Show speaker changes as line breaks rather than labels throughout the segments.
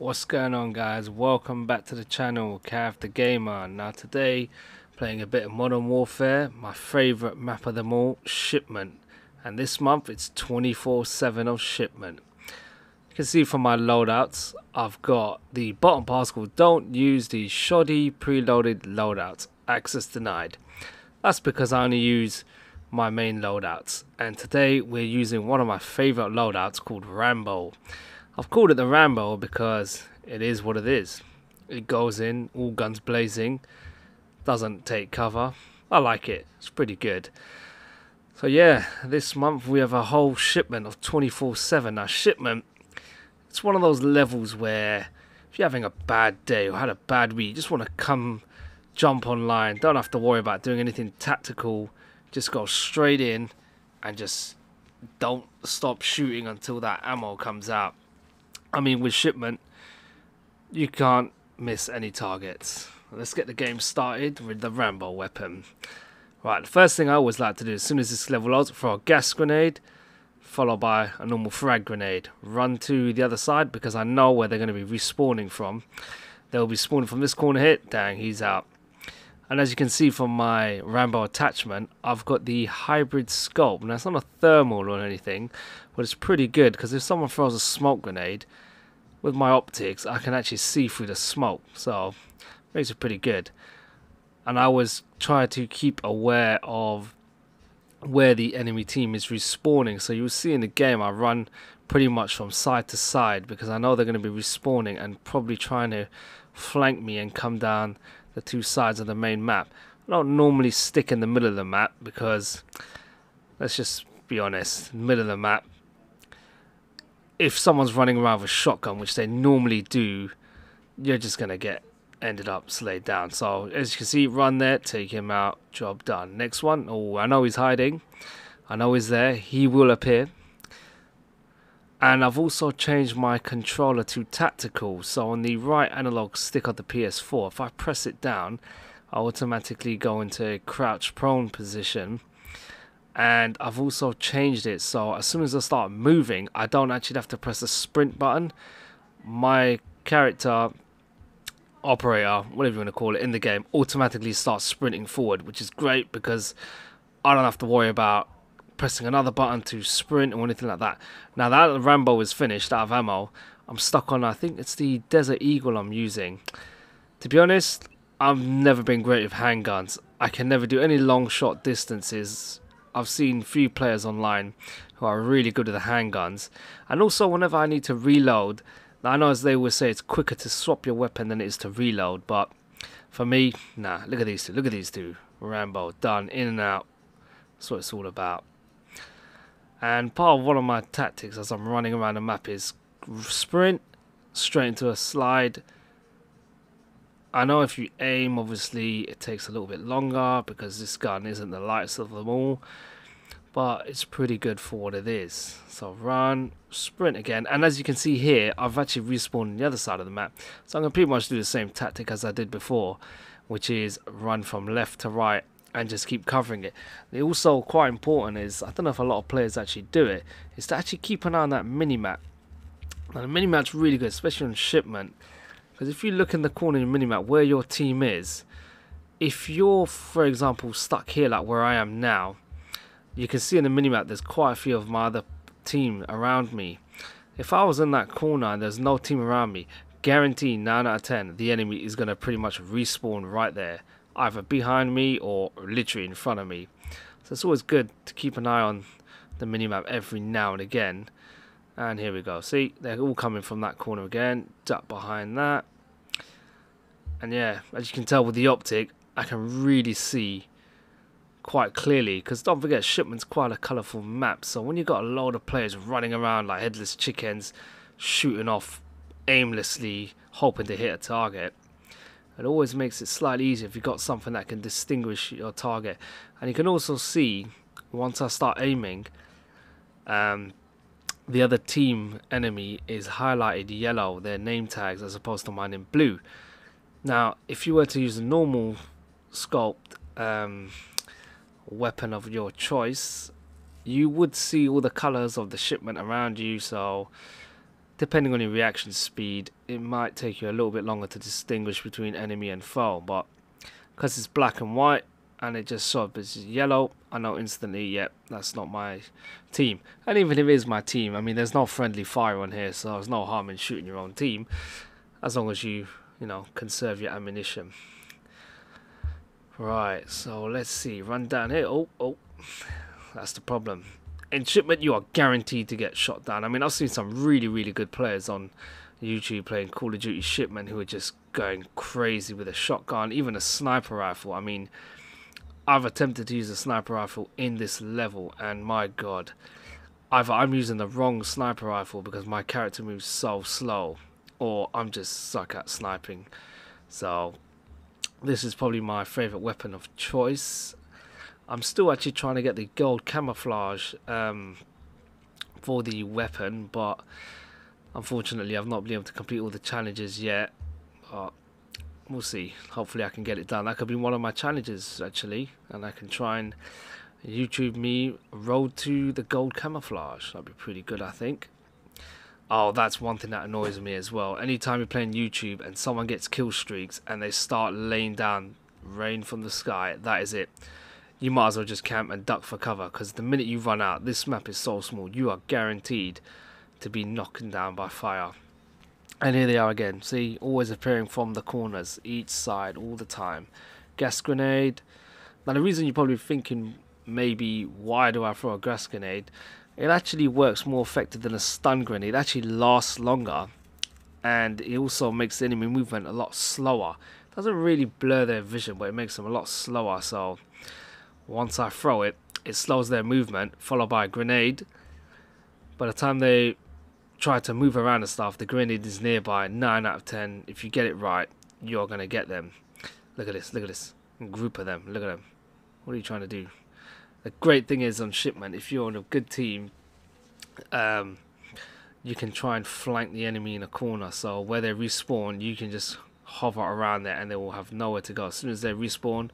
What's going on guys? Welcome back to the channel, Kav the Gamer. Now today, playing a bit of Modern Warfare, my favourite map of them all, Shipment. And this month it's 24-7 of Shipment. You can see from my loadouts, I've got the bottom particle, don't use the shoddy preloaded loadouts, access denied. That's because I only use my main loadouts. And today we're using one of my favourite loadouts called Rambo. I've called it the Rambo because it is what it is. It goes in, all guns blazing, doesn't take cover. I like it, it's pretty good. So yeah, this month we have a whole shipment of 24-7. Now shipment, it's one of those levels where if you're having a bad day or had a bad week, you just want to come jump online, don't have to worry about doing anything tactical, just go straight in and just don't stop shooting until that ammo comes out. I mean, with shipment, you can't miss any targets. Let's get the game started with the Rambo weapon. Right, the first thing I always like to do as soon as this level out, throw a gas grenade, followed by a normal frag grenade. Run to the other side because I know where they're going to be respawning from. They'll be spawning from this corner here. Dang, he's out. And as you can see from my Rambo attachment, I've got the hybrid scope. Now it's not a thermal or anything, but it's pretty good because if someone throws a smoke grenade, with my optics, I can actually see through the smoke. So makes it pretty good. And I always try to keep aware of where the enemy team is respawning. So you'll see in the game I run pretty much from side to side because I know they're going to be respawning and probably trying to flank me and come down the two sides of the main map. I don't normally stick in the middle of the map because, let's just be honest, middle of the map, if someone's running around with a shotgun, which they normally do, you're just going to get ended up slayed down. So, as you can see, run there, take him out, job done. Next one, oh, I know he's hiding. I know he's there. He will appear. And I've also changed my controller to tactical. So on the right analog stick of the PS4, if I press it down, I automatically go into crouch prone position. And I've also changed it so as soon as I start moving, I don't actually have to press the sprint button. My character operator, whatever you want to call it, in the game automatically starts sprinting forward, which is great because I don't have to worry about pressing another button to sprint or anything like that. Now that Rambo is finished out of ammo, I'm stuck on, I think it's the Desert Eagle I'm using. To be honest, I've never been great with handguns. I can never do any long shot distances. I've seen few players online who are really good with the handguns. And also whenever I need to reload, I know as they would say it's quicker to swap your weapon than it is to reload, but for me, nah, look at these two, look at these two. Rambo, done, in and out. That's what it's all about. And part of one of my tactics as I'm running around the map is sprint straight into a slide. I know if you aim, obviously, it takes a little bit longer because this gun isn't the lightest of them all. But it's pretty good for what it is. So run, sprint again. And as you can see here, I've actually respawned on the other side of the map. So I'm going to pretty much do the same tactic as I did before. Which is run from left to right and just keep covering it. Also quite important is I don't know if a lot of players actually do it is to actually keep an eye on that mini map. Now the mini map's really good, especially on shipment, because if you look in the corner of the mini map where your team is, if you're for example stuck here like where I am now, you can see in the mini map there's quite a few of my other team around me. If I was in that corner and there's no team around me, guarantee 9 out of 10 the enemy is going to pretty much respawn right there either behind me or literally in front of me. So it's always good to keep an eye on the minimap every now and again. And here we go. See, they're all coming from that corner again. Duck behind that. And yeah, as you can tell with the optic, I can really see quite clearly. Because don't forget, Shipment's quite a colourful map. So when you've got a load of players running around like headless chickens, shooting off aimlessly, hoping to hit a target, it always makes it slightly easier if you've got something that can distinguish your target. And you can also see, once I start aiming, um, the other team enemy is highlighted yellow, their name tags, as opposed to mine in blue. Now, if you were to use a normal sculpt um, weapon of your choice, you would see all the colors of the shipment around you. So depending on your reaction speed, it might take you a little bit longer to distinguish between enemy and foe. But because it's black and white and it just sort of is yellow, I know instantly, yep, yeah, that's not my team. And even if it is my team, I mean, there's no friendly fire on here, so there's no harm in shooting your own team as long as you, you know, conserve your ammunition. Right, so let's see. Run down here. Oh, oh. That's the problem. In shipment, you are guaranteed to get shot down. I mean, I've seen some really, really good players on YouTube playing Call of Duty shipment who are just going crazy with a shotgun, even a sniper rifle. I mean, I've attempted to use a sniper rifle in this level, and my god, either I'm using the wrong sniper rifle because my character moves so slow, or I'm just suck at sniping. So this is probably my favourite weapon of choice. I'm still actually trying to get the gold camouflage um, for the weapon, but unfortunately I've not been able to complete all the challenges yet. But we'll see. Hopefully I can get it done. That could be one of my challenges actually, and I can try and YouTube me road to the gold camouflage. That'd be pretty good, I think. Oh, that's one thing that annoys me as well. Anytime you're playing YouTube and someone gets kill streaks and they start laying down rain from the sky, that is it. You might as well just camp and duck for cover because the minute you run out, this map is so small, you are guaranteed to be knocked down by fire. And here they are again. See, always appearing from the corners, each side, all the time. Gas grenade. Now, the reason you're probably thinking maybe why do I throw a gas grenade it actually works more effective than a stun grenade. It actually lasts longer and it also makes the enemy movement a lot slower. It doesn't really blur their vision, but it makes them a lot slower. So once I throw it, it slows their movement, followed by a grenade. By the time they try to move around and stuff, the grenade is nearby. 9 out of 10. If you get it right, you're going to get them. Look at this, look at this. Group of them, look at them. What are you trying to do? the great thing is on shipment, if you're on a good team, um, you can try and flank the enemy in a corner. So where they respawn, you can just hover around there and they will have nowhere to go. As soon as they respawn,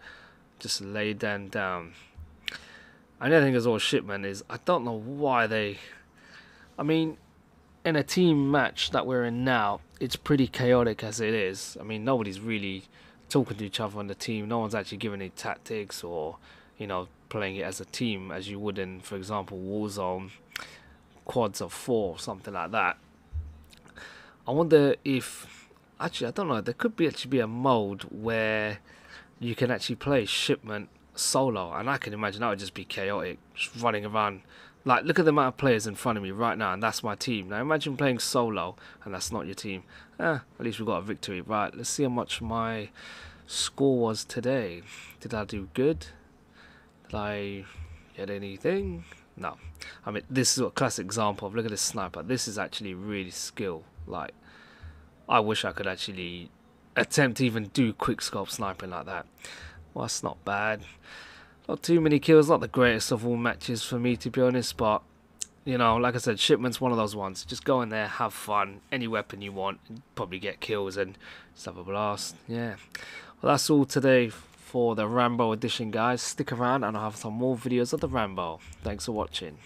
just lay them down. Another thing all shit, man. is I don't know why they. I mean, in a team match that we're in now, it's pretty chaotic as it is. I mean, nobody's really talking to each other on the team. No one's actually giving any tactics or, you know, playing it as a team as you would in, for example, Warzone, quads of four, something like that. I wonder if, actually, I don't know, there could be actually be a mode where you can actually play shipment solo, and I can imagine that would just be chaotic, just running around. Like, look at the amount of players in front of me right now, and that's my team. Now, imagine playing solo, and that's not your team. Eh, at least we got a victory. Right, let's see how much my score was today. Did I do good? Did I get anything? No. I mean, this is a classic example of look at this sniper. This is actually really skill. Like, I wish I could actually attempt to even do quick scope sniping like that. Well, that's not bad. Not too many kills. Not the greatest of all matches for me, to be honest. But, you know, like I said, Shipment's one of those ones. Just go in there, have fun. Any weapon you want. Probably get kills and just have a blast. Yeah. Well, that's all today for the Rambo edition guys. Stick around and I'll have some more videos of the Rambo. Thanks for watching.